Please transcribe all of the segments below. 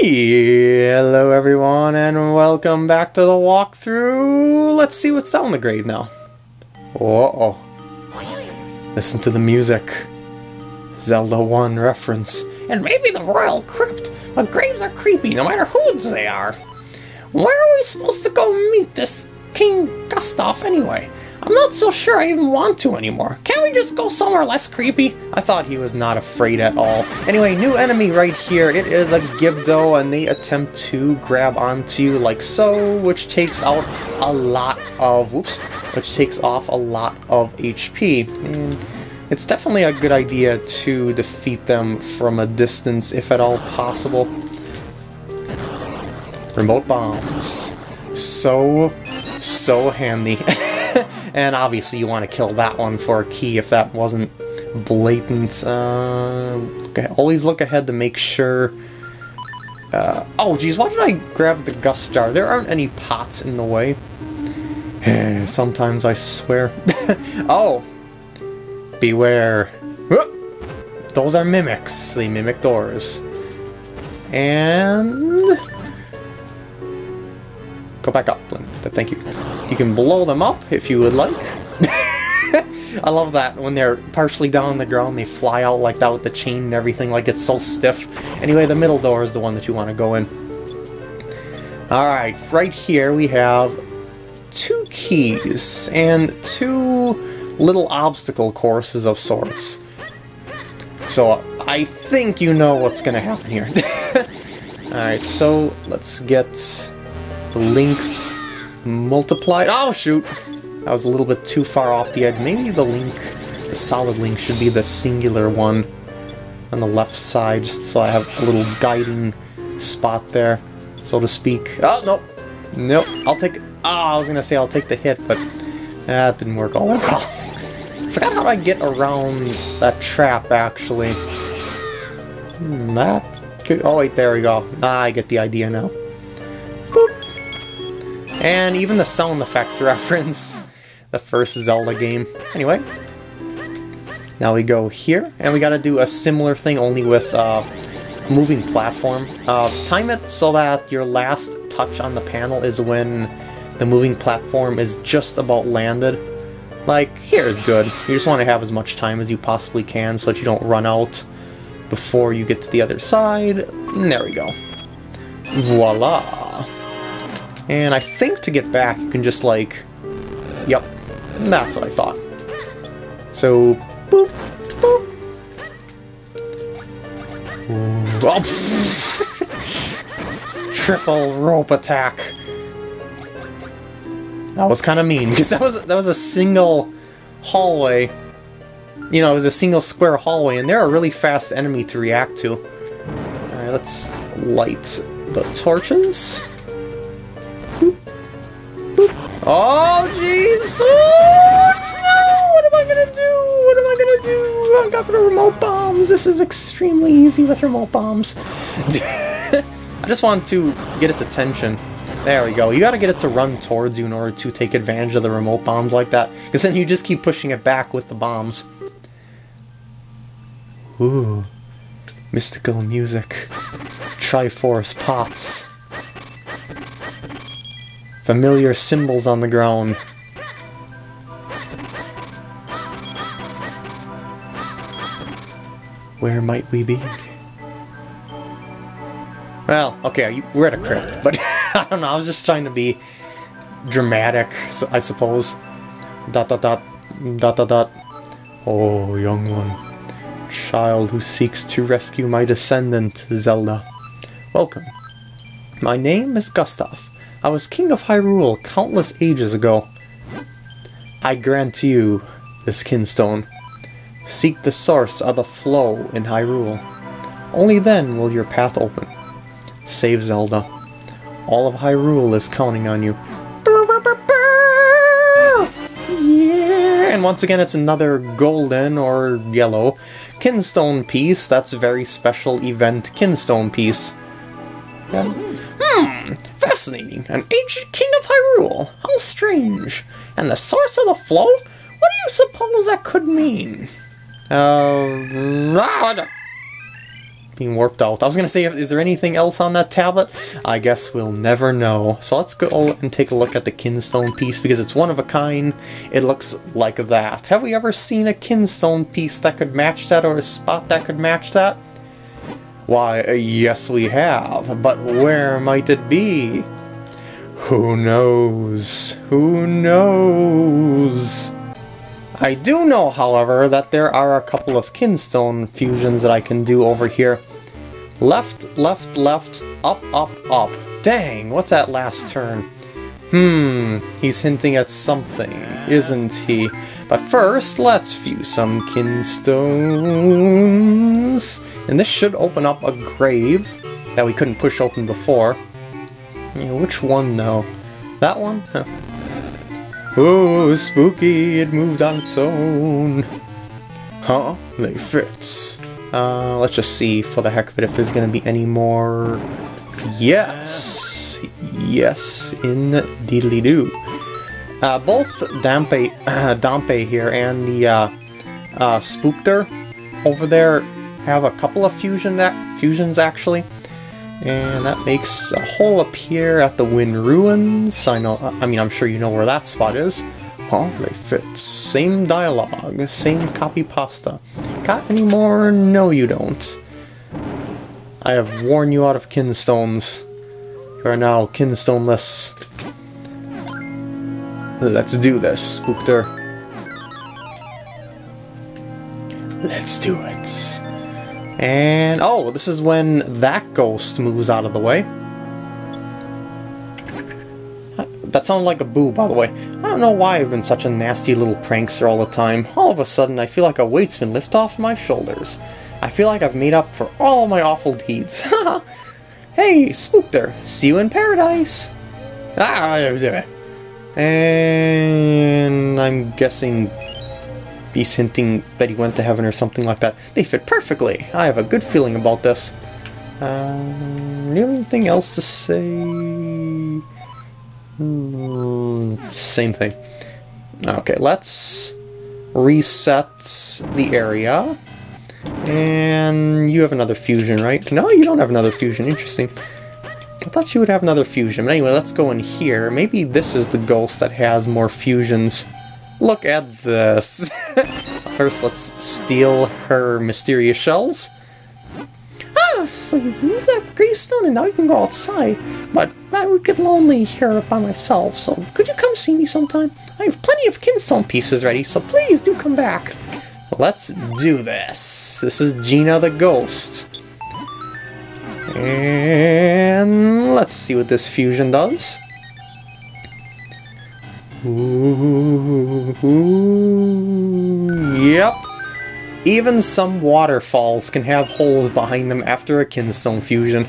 Hello everyone and welcome back to the walkthrough. Let's see what's down the grave now. Uh oh. Listen to the music. Zelda 1 reference. And maybe the royal crypt, but graves are creepy no matter whose they are. Where are we supposed to go meet this King Gustaf anyway? I'm not so sure I even want to anymore. Can't we just go somewhere less creepy? I thought he was not afraid at all. Anyway, new enemy right here. It is a Gibdo, and they attempt to grab onto you like so, which takes out a lot of, whoops, which takes off a lot of HP. And it's definitely a good idea to defeat them from a distance, if at all possible. Remote bombs. So, so handy. and obviously you want to kill that one for a key if that wasn't blatant. Uh, look always look ahead to make sure... Uh, oh geez, why did I grab the gust jar? There aren't any pots in the way. Sometimes I swear. oh! Beware. Those are mimics. They mimic doors. And... Go back up, Thank you. You can blow them up if you would like. I love that when they're partially down on the ground, they fly out like that with the chain and everything, like it's so stiff. Anyway, the middle door is the one that you want to go in. Alright, right here we have two keys and two little obstacle courses of sorts. So I think you know what's going to happen here. Alright, so let's get links multiplied. Oh, shoot! I was a little bit too far off the edge. Maybe the link, the solid link, should be the singular one on the left side, just so I have a little guiding spot there, so to speak. Oh, nope. Nope. I'll take... Oh, I was to say I'll take the hit, but that didn't work all that well. Forgot how I get around that trap, actually. Hmm, that could... Oh, wait, there we go. Ah, I get the idea now. And even the sound effects reference the first Zelda game. Anyway, now we go here, and we gotta do a similar thing only with uh, moving platform. Uh, time it so that your last touch on the panel is when the moving platform is just about landed. Like, here is good. You just want to have as much time as you possibly can so that you don't run out before you get to the other side. And there we go. Voila! And I think to get back, you can just like... Yep, that's what I thought. So, boop, boop. Oh, Triple rope attack. That was kind of mean because that was that was a single hallway. You know, it was a single square hallway, and they're a really fast enemy to react to. Alright, let's light the torches. Oh, jeez! Oh, no! What am I gonna do? What am I gonna do? I got the remote bombs. This is extremely easy with remote bombs. I just want to get its attention. There we go. You gotta get it to run towards you in order to take advantage of the remote bombs like that. Because then you just keep pushing it back with the bombs. Ooh. Mystical music. Triforce pots. Familiar symbols on the ground. Where might we be? Well, okay, we're at a crypt, but I don't know, I was just trying to be dramatic, I suppose. Dot dot dot, dot dot dot. Oh, young one. Child who seeks to rescue my descendant, Zelda. Welcome. My name is Gustaf. I was king of Hyrule countless ages ago. I grant you this kinstone. Seek the source of the flow in Hyrule. Only then will your path open. Save Zelda. All of Hyrule is counting on you. And once again, it's another golden or yellow kinstone piece. That's a very special event kinstone piece. Yeah. Fascinating. An ancient king of Hyrule. How strange. And the source of the flow? What do you suppose that could mean? Uh, being warped out. I was gonna say, is there anything else on that tablet? I guess we'll never know. So let's go and take a look at the Kinstone piece because it's one of a kind. It looks like that. Have we ever seen a Kinstone piece that could match that or a spot that could match that? Why, yes we have, but where might it be? Who knows? Who knows? I do know, however, that there are a couple of kinstone fusions that I can do over here. Left, left, left, up, up, up. Dang, what's that last turn? Hmm, he's hinting at something, isn't he? But first, let's fuse some kinstones. And this should open up a grave that we couldn't push open before. Yeah, which one, though? That one? Huh. Oh, spooky, it moved on its own. Huh? They fit. Uh, let's just see, for the heck of it, if there's gonna be any more... Yes! Yes, in indeedly do. Uh, both Dampe, uh, Dampe here and the uh, uh, Spookter over there have a couple of fusion fusions, actually. And that makes a hole appear at the Wind Ruins. I know, I mean, I'm sure you know where that spot is. Oh, they fit. Same dialogue, same copy pasta. Got any more? No, you don't. I have worn you out of kinstones. You are now kinstoneless. Let's do this, Spookter. Let's do it. And, oh, this is when that ghost moves out of the way. That sounded like a boo, by the way. I don't know why I've been such a nasty little prankster all the time. All of a sudden, I feel like a weight's been lifted off my shoulders. I feel like I've made up for all my awful deeds. hey, Spookter, see you in paradise! Ah, and I'm guessing he's hinting that he went to heaven or something like that. They fit perfectly. I have a good feeling about this. Um, do you have anything else to say? Mm, same thing. Okay, let's reset the area. And you have another fusion, right? No, you don't have another fusion. Interesting. I thought you would have another fusion. But anyway, let's go in here. Maybe this is the ghost that has more fusions. Look at this. First, let's steal her mysterious shells. Ah, so you've moved that gravestone and now you can go outside. But I would get lonely here by myself, so could you come see me sometime? I have plenty of kinstone pieces ready, so please do come back. Let's do this. This is Gina the Ghost. And let's see what this fusion does. Ooh, yep. Even some waterfalls can have holes behind them after a kinstone fusion.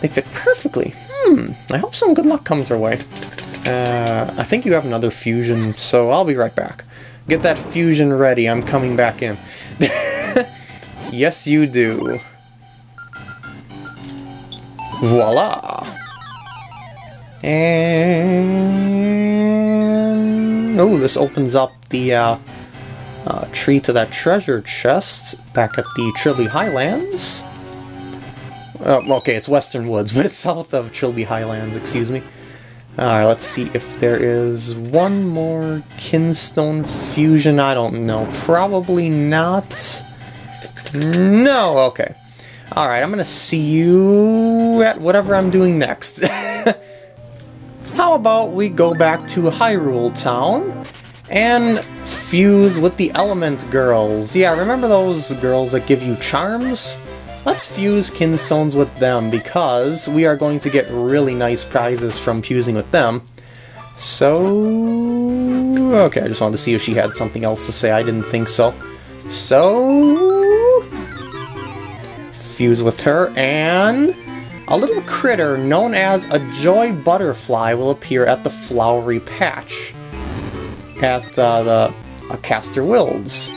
They fit perfectly. Hmm, I hope some good luck comes our way. Uh, I think you have another fusion, so I'll be right back. Get that fusion ready, I'm coming back in. yes, you do. Voila! And... Oh, this opens up the uh, uh, tree to that treasure chest back at the Trilby Highlands. Uh, okay, it's Western Woods, but it's south of Trilby Highlands, excuse me. Alright, let's see if there is one more Kinstone Fusion. I don't know. Probably not. No, okay. Alright, I'm gonna see you at whatever I'm doing next. How about we go back to Hyrule Town and fuse with the Element Girls? Yeah, remember those girls that give you charms? Let's fuse Kinstones with them because we are going to get really nice prizes from fusing with them. So... Okay, I just wanted to see if she had something else to say. I didn't think so. So fuse with her, and a little critter known as a joy butterfly will appear at the flowery patch at uh, the uh, Castor Wilds.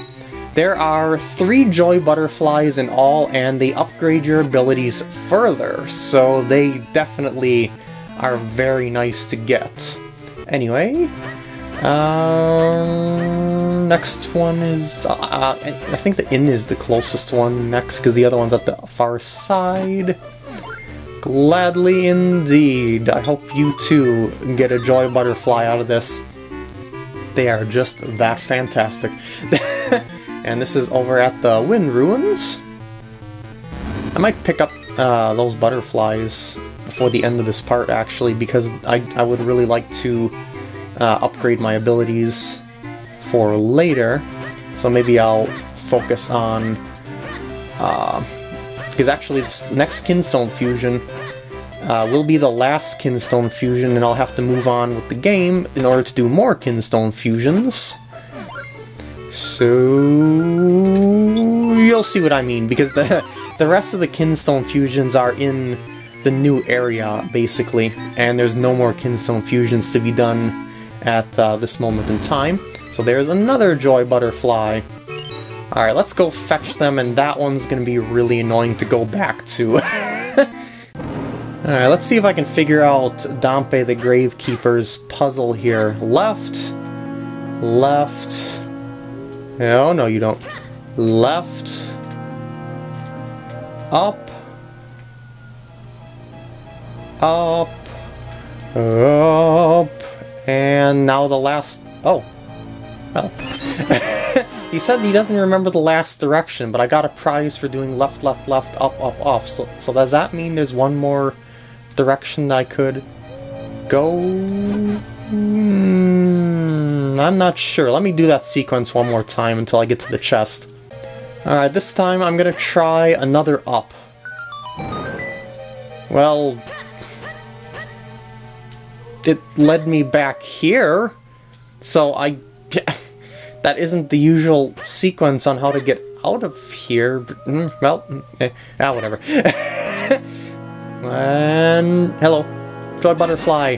There are three joy butterflies in all, and they upgrade your abilities further, so they definitely are very nice to get. Anyway, um, next one is... Uh, uh, I think the inn is the closest one next, because the other one's at the far side. Gladly indeed. I hope you too get a joy butterfly out of this. They are just that fantastic. and this is over at the Wind Ruins. I might pick up uh, those butterflies before the end of this part, actually, because I, I would really like to uh, upgrade my abilities for later. So maybe I'll focus on... Uh, because actually this next Kinstone fusion uh, will be the last Kinstone fusion, and I'll have to move on with the game in order to do more Kinstone fusions. So you'll see what I mean, because the the rest of the Kinstone fusions are in the new area, basically, and there's no more Kinstone fusions to be done at uh, this moment in time. So there's another Joy Butterfly. Alright, let's go fetch them, and that one's gonna be really annoying to go back to. Alright, let's see if I can figure out Dampé the Gravekeeper's puzzle here. Left, left, no, no you don't. Left, up, up, up, and now the last... Oh, well. he said he doesn't remember the last direction, but I got a prize for doing left, left, left, up, up, off. So, so does that mean there's one more direction that I could go? Mm, I'm not sure. Let me do that sequence one more time until I get to the chest. Alright, this time I'm gonna try another up. Well... It led me back here, so I that isn't the usual sequence on how to get out of here. Mm, well, eh, ah, whatever. and hello, Joy Butterfly.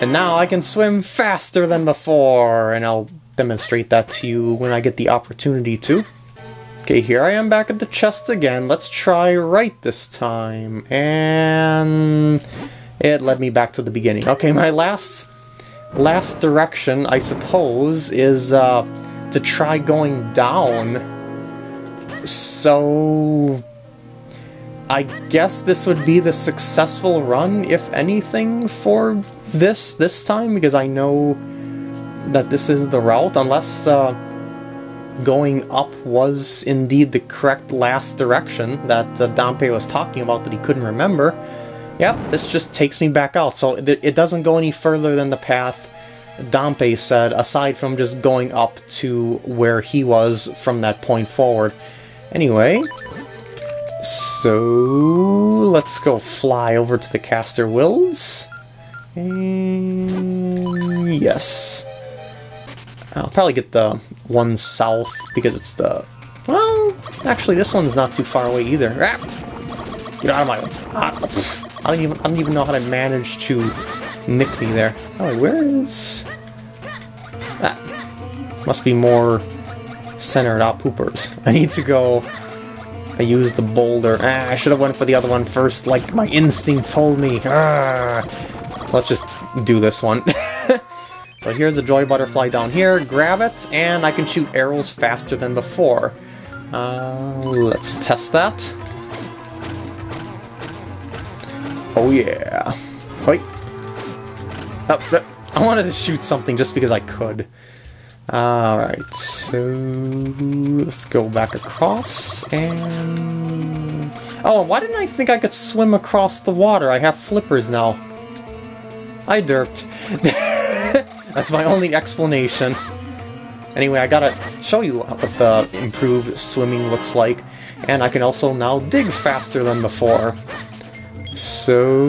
And now I can swim faster than before, and I'll demonstrate that to you when I get the opportunity to. Okay, here I am back at the chest again. Let's try right this time. And it led me back to the beginning. Okay, my last last direction, I suppose, is uh, to try going down. So... I guess this would be the successful run, if anything, for this this time, because I know that this is the route, unless uh, going up was indeed the correct last direction that uh, Dampé was talking about that he couldn't remember. Yep, this just takes me back out. So it doesn't go any further than the path Dampé said, aside from just going up to where he was from that point forward. Anyway, so let's go fly over to the Castor Wilds. And yes. I'll probably get the one south because it's the... Well, actually this one's not too far away either. Ah! Get out of my... Ah, I don't even I don't even know how to manage to nick me there. Oh, where is... That must be more centered out poopers. I need to go... I used the boulder. Ah, I should have went for the other one first, like my instinct told me. Ah. Let's just do this one. so here's the joy butterfly down here. Grab it, and I can shoot arrows faster than before. Uh, let's test that. Oh yeah. Wait. Oh, I wanted to shoot something just because I could. Alright, so let's go back across and... Oh, why didn't I think I could swim across the water? I have flippers now. I derped. That's my only explanation. Anyway, I gotta show you what the improved swimming looks like, and I can also now dig faster than before. So,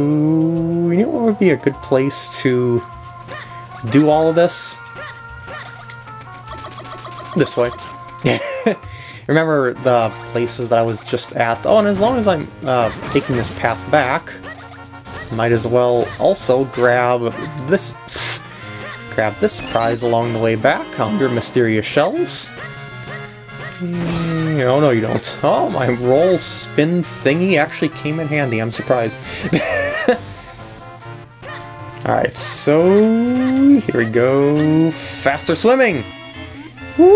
you know what would be a good place to do all of this? This way. Remember the places that I was just at? Oh, and as long as I'm uh, taking this path back, might as well also grab this grab this prize along the way back under mysterious shells. Mm, oh no, you don't. Oh, my roll spin thingy actually came in handy. I'm surprised. Alright, so here we go. Faster swimming! Woo!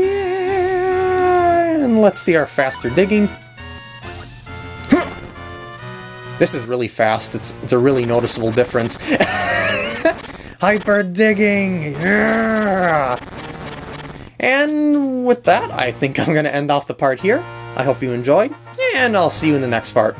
Yeah! And let's see our faster digging. This is really fast. It's, it's a really noticeable difference. Hyper digging! Yeah! And with that, I think I'm going to end off the part here. I hope you enjoyed, and I'll see you in the next part.